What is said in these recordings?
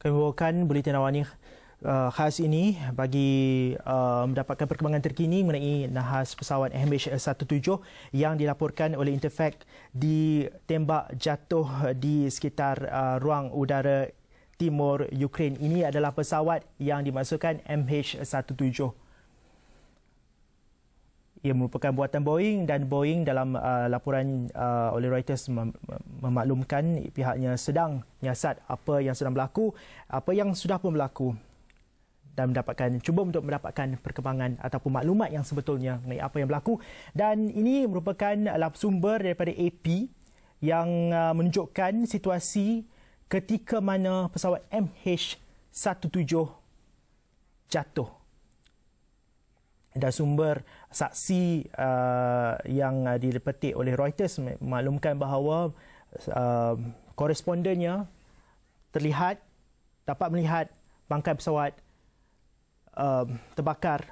Kami bawakan Buletin Awani uh, khas ini bagi uh, mendapatkan perkembangan terkini mengenai nahas pesawat MH17 yang dilaporkan oleh Interfax ditembak jatuh di sekitar uh, ruang udara timur Ukraine. Ini adalah pesawat yang dimasukkan MH17 ia merupakan buatan Boeing dan Boeing dalam uh, laporan uh, oleh Reuters mem- memaklumkan pihaknya sedang menyiasat apa yang sedang berlaku, apa yang sudah pun berlaku dan mendapatkan cuba untuk mendapatkan perkembangan ataupun maklumat yang sebetulnya mengenai apa yang berlaku. Dan ini merupakan sumber daripada AP yang uh, menunjukkan situasi ketika mana pesawat MH17 jatuh dan sumber saksi uh, yang uh, dipetik oleh Reuters memaklumkan bahawa uh, korespondennya terlihat dapat melihat bangkai pesawat uh, terbakar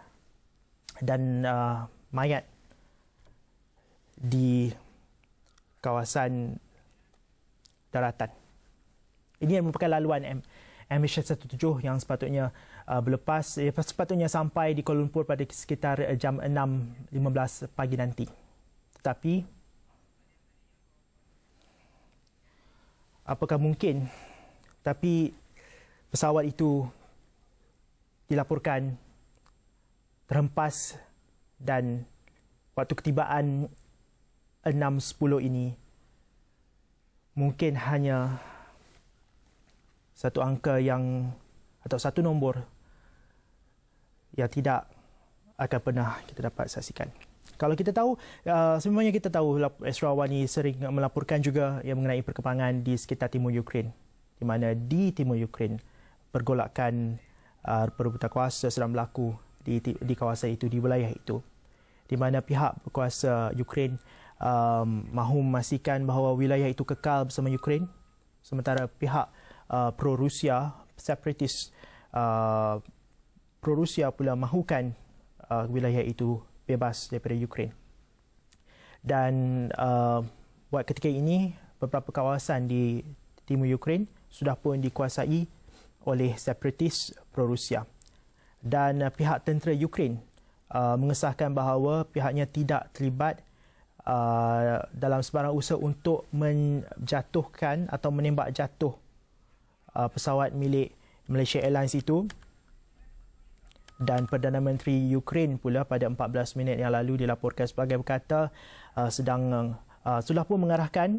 dan uh, mayat di kawasan daratan. Ini yang merupakan laluan M MH17 yang sepatutnya uh, berlepas eh, sepatutnya sampai di Kuala Lumpur pada sekitar uh, jam 6.15 pagi nanti. Tetapi apakah mungkin tapi pesawat itu dilaporkan terhempas dan waktu ketibaan 6.10 ini mungkin hanya satu angka yang atau satu nombor yang tidak akan pernah kita dapat saksikan. Kalau kita tahu, uh, sebenarnya kita tahu Esrawani sering melaporkan juga yang mengenai perkembangan di sekitar timur Ukraine. Di mana di timur Ukraine, pergolakan uh, perebutan kuasa sedang berlaku di, di kawasan itu, di wilayah itu. Di mana pihak berkuasa Ukraine um, mahu memastikan bahawa wilayah itu kekal bersama Ukraine. Sementara pihak uh, pro-Rusia, separatist uh, pro-Rusia pula mahukan uh, wilayah itu bebas daripada Ukraine. Dan uh, buat ketika ini, beberapa kawasan di timur Ukraine sudah pun dikuasai oleh separatist pro-Rusia. Dan uh, pihak tentera Ukraine uh, mengesahkan bahawa pihaknya tidak terlibat uh, dalam sebarang usaha untuk menjatuhkan atau menembak jatuh uh, pesawat milik Malaysia Airlines itu dan Perdana Menteri Ukraine pula pada 14 minit yang lalu dilaporkan sebagai berkata uh, sedang uh, sudah pun mengarahkan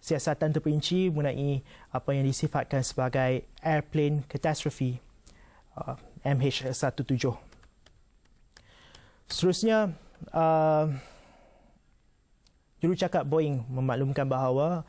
siasatan terperinci mengenai apa yang disifatkan sebagai airplane catastrophe uh, MH17. Seterusnya uh, jurucakap Boeing memaklumkan bahawa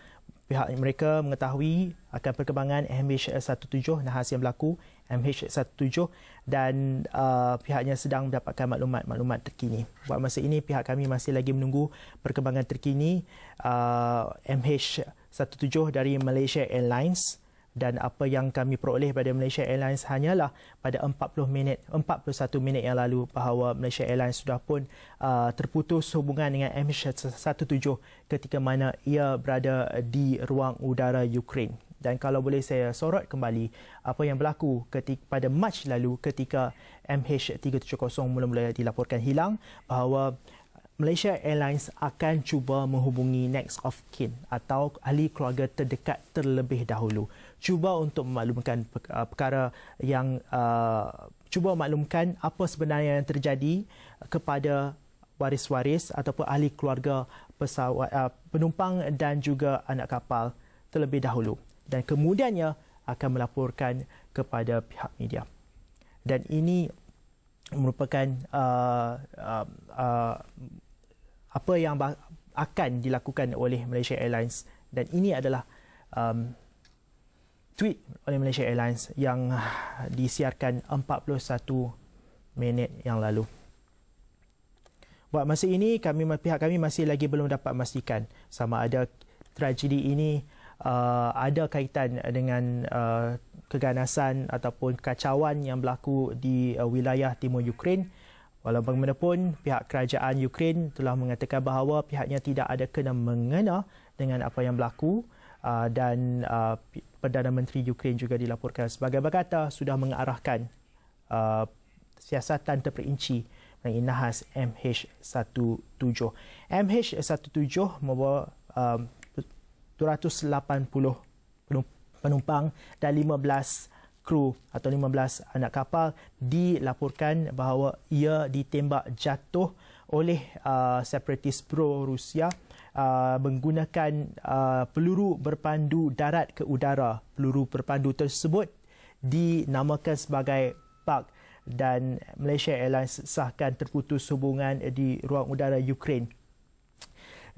pihak mereka mengetahui akan perkembangan MH17 nahas yang berlaku MH17 dan uh, pihaknya sedang mendapatkan maklumat-maklumat terkini. Buat masa ini pihak kami masih lagi menunggu perkembangan terkini uh, MH17 dari Malaysia Airlines dan apa yang kami peroleh pada Malaysia Airlines hanyalah pada 40 minit 41 minit yang lalu bahawa Malaysia Airlines sudah pun uh, terputus hubungan dengan MH17 ketika mana ia berada di ruang udara Ukraine. Dan kalau boleh saya sorot kembali apa yang berlaku ketika pada Mac lalu ketika MH370 mula-mula dilaporkan hilang bahawa Malaysia Airlines akan cuba menghubungi next of kin atau ahli keluarga terdekat terlebih dahulu. Cuba untuk memaklumkan uh, perkara yang uh, cuba memaklumkan apa sebenarnya yang terjadi kepada waris-waris ataupun ahli keluarga pesawat uh, penumpang dan juga anak kapal terlebih dahulu dan kemudiannya akan melaporkan kepada pihak media. Dan ini merupakan uh, uh, uh, apa yang akan dilakukan oleh Malaysia Airlines dan ini adalah um, tweet oleh Malaysia Airlines yang disiarkan 41 minit yang lalu. Buat masa ini kami pihak kami masih lagi belum dapat memastikan sama ada tragedi ini uh, ada kaitan dengan uh, keganasan ataupun kacauan yang berlaku di uh, wilayah timur Ukraine Walau bagaimanapun, pihak kerajaan Ukraine telah mengatakan bahawa pihaknya tidak ada kena mengena dengan apa yang berlaku uh, dan uh, Perdana Menteri Ukraine juga dilaporkan sebagai berkata sudah mengarahkan uh, siasatan terperinci mengenai nahas MH17. MH17 membawa um, 280 penumpang dan 15 kru atau 15 anak kapal dilaporkan bahawa ia ditembak jatuh oleh uh, separatis pro Rusia uh, menggunakan uh, peluru berpandu darat ke udara. Peluru berpandu tersebut dinamakan sebagai PAK dan Malaysia Airlines sahkan terputus hubungan di ruang udara Ukraine.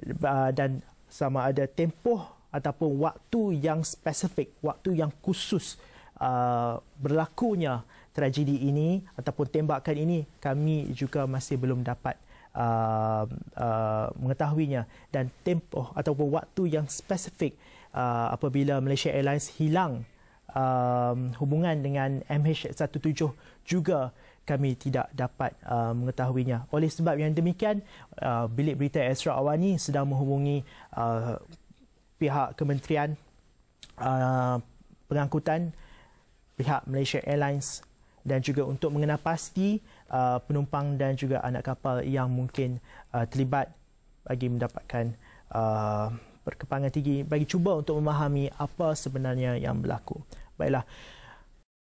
Uh, dan sama ada tempoh ataupun waktu yang spesifik, waktu yang khusus uh, berlakunya tragedi ini ataupun tembakan ini kami juga masih belum dapat uh, uh, mengetahuinya dan tempoh ataupun waktu yang spesifik uh, apabila Malaysia Airlines hilang uh, hubungan dengan MH17 juga kami tidak dapat uh, mengetahuinya. Oleh sebab yang demikian, uh, Bilik Berita Esra Awani sedang menghubungi uh, pihak Kementerian uh, Pengangkutan, pihak Malaysia Airlines dan juga untuk mengenal pasti uh, penumpang dan juga anak kapal yang mungkin uh, terlibat bagi mendapatkan uh, perkembangan tinggi bagi cuba untuk memahami apa sebenarnya yang berlaku. Baiklah.